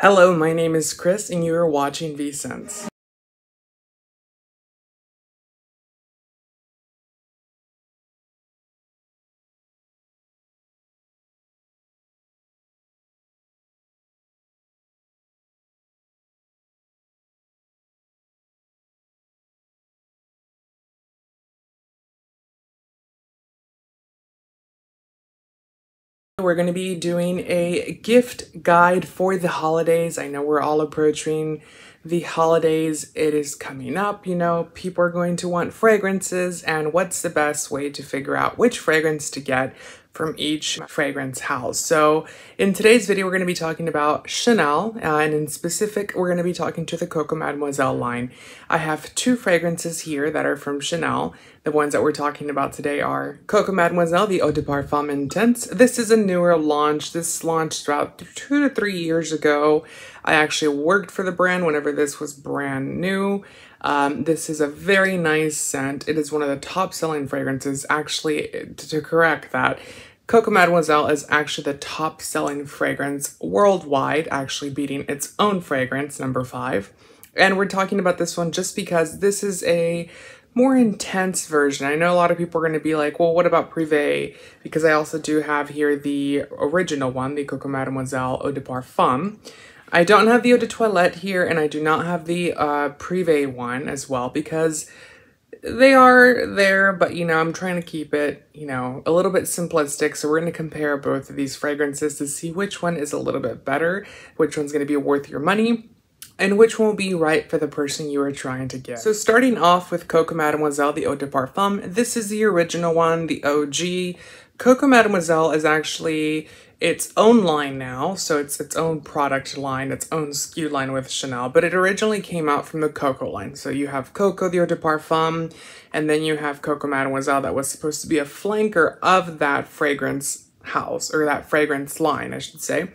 Hello, my name is Chris and you are watching V Scents. We're going to be doing a gift guide for the holidays. I know we're all approaching the holidays. It is coming up, you know, people are going to want fragrances and what's the best way to figure out which fragrance to get from each fragrance house. So in today's video, we're going to be talking about Chanel, uh, and in specific, we're going to be talking to the Coco Mademoiselle line. I have two fragrances here that are from Chanel. The ones that we're talking about today are Coco Mademoiselle, the Eau de Parfum Intense. This is a newer launch. This launched about two to three years ago. I actually worked for the brand whenever this was brand new. Um, this is a very nice scent. It is one of the top selling fragrances. Actually, to correct that, Coco Mademoiselle is actually the top selling fragrance worldwide, actually beating its own fragrance, number five. And we're talking about this one just because this is a more intense version. I know a lot of people are going to be like, well, what about Privé? Because I also do have here the original one, the Coco Mademoiselle Eau de Parfum. I don't have the Eau de Toilette here, and I do not have the uh, Privé one as well because they are there, but you know, I'm trying to keep it, you know, a little bit simplistic. So we're going to compare both of these fragrances to see which one is a little bit better, which one's going to be worth your money, and which one will be right for the person you are trying to get. So starting off with Coco Mademoiselle, the Eau de Parfum, this is the original one, the OG. Coco Mademoiselle is actually its own line now, so it's its own product line, its own SKU line with Chanel, but it originally came out from the Coco line. So you have Coco the Eau de Parfum, and then you have Coco Mademoiselle that was supposed to be a flanker of that fragrance house, or that fragrance line, I should say.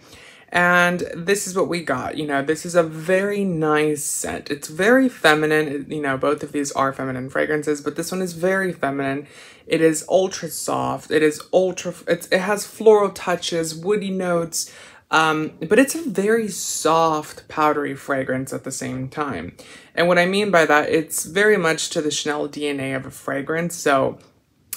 And this is what we got. You know, this is a very nice scent. It's very feminine. You know, both of these are feminine fragrances, but this one is very feminine. It is ultra soft. It is ultra, it's, it has floral touches, woody notes, um, but it's a very soft, powdery fragrance at the same time. And what I mean by that, it's very much to the Chanel DNA of a fragrance. So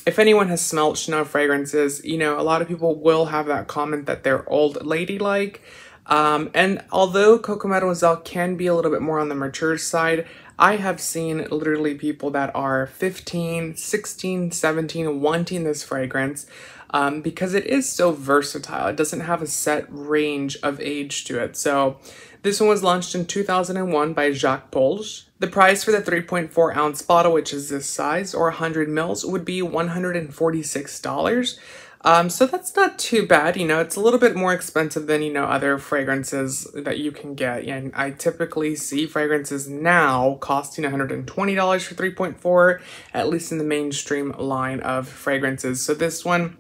if anyone has smelled Chanel fragrances, you know, a lot of people will have that comment that they're old ladylike. Um, and although Coco Mademoiselle can be a little bit more on the mature side, I have seen literally people that are 15, 16, 17 wanting this fragrance um, because it is so versatile. It doesn't have a set range of age to it. So this one was launched in 2001 by Jacques Polge. The price for the 3.4 ounce bottle, which is this size, or 100 mils, would be $146. Um, so that's not too bad, you know, it's a little bit more expensive than, you know, other fragrances that you can get. And I typically see fragrances now costing $120 for 3.4, at least in the mainstream line of fragrances. So this one,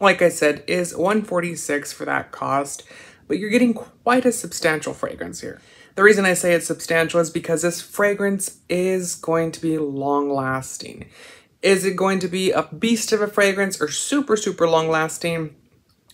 like I said, is 146 for that cost but you're getting quite a substantial fragrance here. The reason I say it's substantial is because this fragrance is going to be long lasting. Is it going to be a beast of a fragrance or super, super long lasting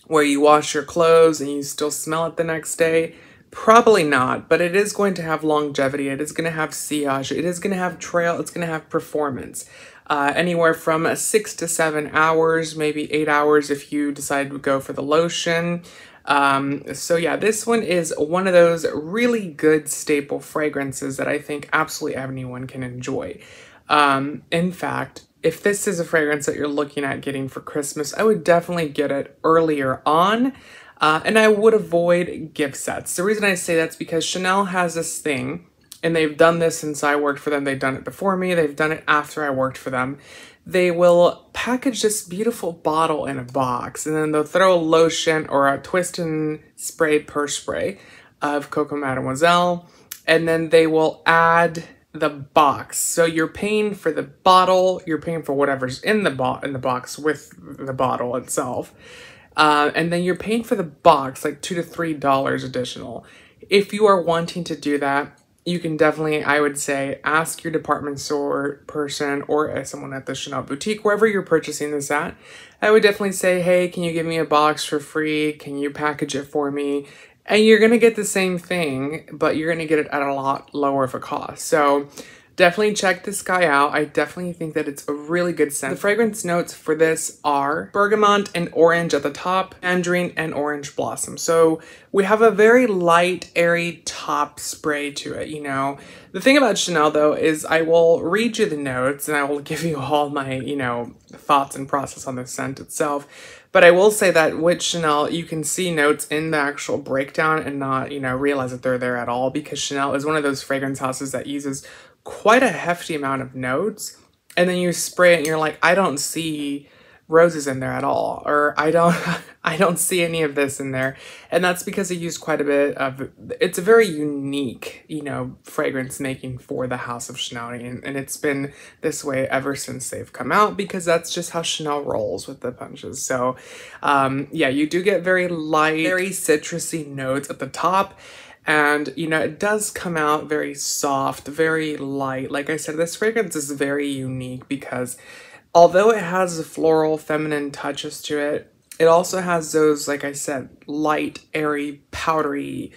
where you wash your clothes and you still smell it the next day? Probably not, but it is going to have longevity. It is going to have sillage. It is going to have trail. It's going to have performance. Uh, anywhere from six to seven hours, maybe eight hours if you decide to go for the lotion. Um, so yeah, this one is one of those really good staple fragrances that I think absolutely anyone can enjoy. Um, in fact, if this is a fragrance that you're looking at getting for Christmas, I would definitely get it earlier on. Uh, and I would avoid gift sets. The reason I say that's because Chanel has this thing, and they've done this since I worked for them. They've done it before me. They've done it after I worked for them they will package this beautiful bottle in a box and then they'll throw a lotion or a twist and spray per spray of Coco Mademoiselle and then they will add the box. So you're paying for the bottle, you're paying for whatever's in the bo in the box with the bottle itself. Uh, and then you're paying for the box like two to three dollars additional. If you are wanting to do that, you can definitely, I would say, ask your department store person or someone at the Chanel boutique, wherever you're purchasing this at. I would definitely say, hey, can you give me a box for free? Can you package it for me? and you're gonna get the same thing, but you're gonna get it at a lot lower of a cost. So definitely check this guy out. I definitely think that it's a really good scent. The fragrance notes for this are bergamot and orange at the top, mandarin and orange blossom. So we have a very light, airy top spray to it, you know. The thing about Chanel though is I will read you the notes and I will give you all my, you know, thoughts and process on the scent itself. But I will say that with Chanel, you can see notes in the actual breakdown and not, you know, realize that they're there at all because Chanel is one of those fragrance houses that uses quite a hefty amount of notes and then you spray it and you're like i don't see roses in there at all or i don't i don't see any of this in there. And that's because it used quite a bit of it's a very unique you know fragrance making for the house of chanel and, and it's been this way ever since they've come out because that's just how chanel rolls with the punches. So um yeah you do get very light very citrusy notes at the top and, you know, it does come out very soft, very light. Like I said, this fragrance is very unique because although it has floral, feminine touches to it, it also has those, like I said, light, airy, powdery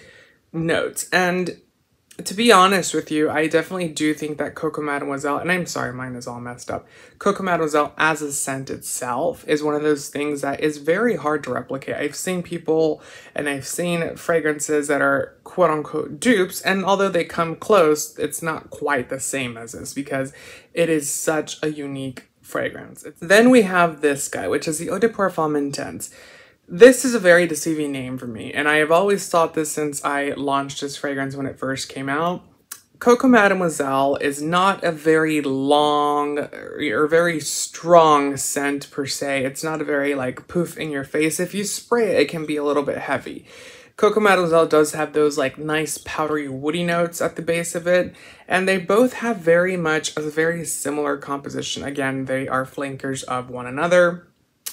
notes. And to be honest with you, I definitely do think that Coco Mademoiselle, and I'm sorry, mine is all messed up. Coco Mademoiselle as a scent itself is one of those things that is very hard to replicate. I've seen people and I've seen fragrances that are quote unquote dupes, and although they come close, it's not quite the same as this because it is such a unique fragrance. Then we have this guy, which is the Eau de Parfum Intense. This is a very deceiving name for me, and I have always thought this since I launched this fragrance when it first came out. Coco Mademoiselle is not a very long or very strong scent per se. It's not a very like poof in your face. If you spray it, it can be a little bit heavy. Coco Mademoiselle does have those like nice powdery woody notes at the base of it, and they both have very much a very similar composition. Again, they are flankers of one another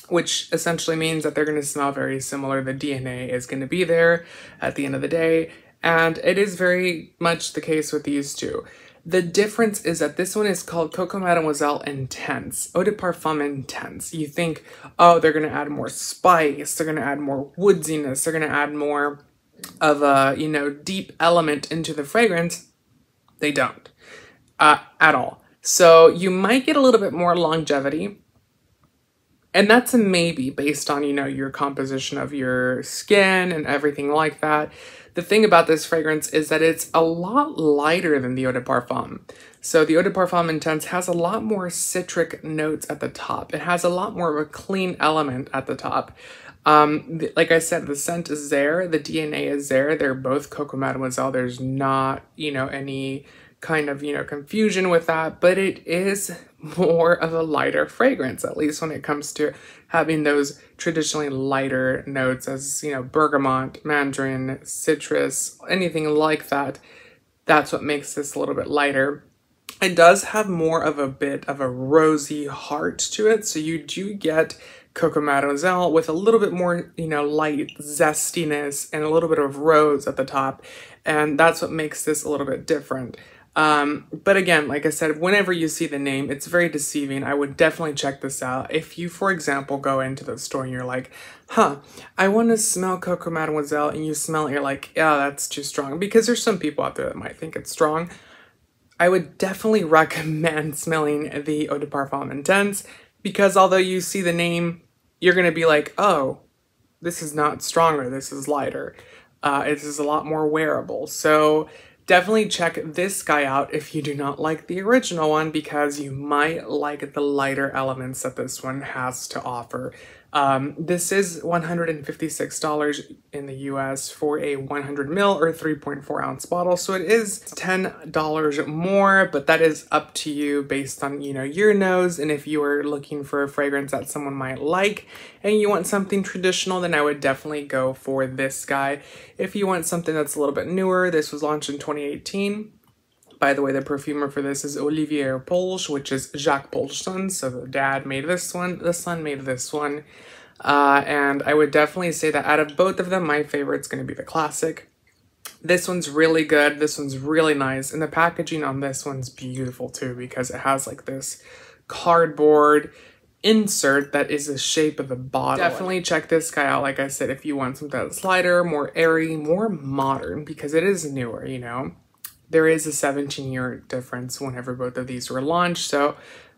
which essentially means that they're going to smell very similar. The DNA is going to be there at the end of the day. And it is very much the case with these two. The difference is that this one is called Coco Mademoiselle Intense, Eau de Parfum Intense. You think, oh, they're going to add more spice, they're going to add more woodsiness, they're going to add more of a, you know, deep element into the fragrance. They don't uh, at all. So you might get a little bit more longevity and that's a maybe based on, you know, your composition of your skin and everything like that. The thing about this fragrance is that it's a lot lighter than the Eau de Parfum. So the Eau de Parfum Intense has a lot more citric notes at the top. It has a lot more of a clean element at the top. Um, like I said, the scent is there, the DNA is there. They're both Coco Mademoiselle. There's not, you know, any kind of, you know, confusion with that, but it is more of a lighter fragrance, at least when it comes to having those traditionally lighter notes as, you know, bergamot, mandarin, citrus, anything like that. That's what makes this a little bit lighter. It does have more of a bit of a rosy heart to it, so you do get Coco Mademoiselle with a little bit more, you know, light zestiness and a little bit of rose at the top, and that's what makes this a little bit different. Um, but again, like I said, whenever you see the name, it's very deceiving. I would definitely check this out. If you, for example, go into the store and you're like, huh, I want to smell Coco Mademoiselle, and you smell it, you're like, yeah, that's too strong. Because there's some people out there that might think it's strong. I would definitely recommend smelling the Eau de Parfum Intense because although you see the name, you're going to be like, oh, this is not stronger, this is lighter. Uh, this is a lot more wearable. So Definitely check this guy out if you do not like the original one because you might like the lighter elements that this one has to offer. Um, this is $156 in the US for a 100 ml or 3.4 ounce bottle. So it is $10 more, but that is up to you based on, you know, your nose. And if you are looking for a fragrance that someone might like and you want something traditional, then I would definitely go for this guy. If you want something that's a little bit newer, this was launched in 2018. By the way, the perfumer for this is Olivier Polge, which is Jacques Polge's son. So the dad made this one, the son made this one. Uh, and I would definitely say that out of both of them, my favorite's going to be the classic. This one's really good. This one's really nice. And the packaging on this one's beautiful too because it has like this cardboard insert that is the shape of the bottle. Definitely check this guy out, like I said, if you want something that's lighter, more airy, more modern, because it is newer, you know? There is a 17 year difference whenever both of these were launched, so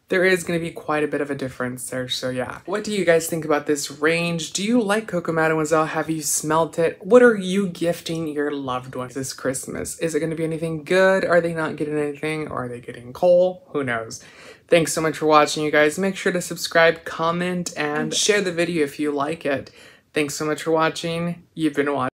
there is going to be quite a bit of a difference there. So yeah, what do you guys think about this range? Do you like Coco Mademoiselle? Have you smelt it? What are you gifting your loved ones this Christmas? Is it going to be anything good? Are they not getting anything? Or are they getting coal? Who knows? Thanks so much for watching, you guys. Make sure to subscribe, comment, and share the video if you like it. Thanks so much for watching. You've been watching.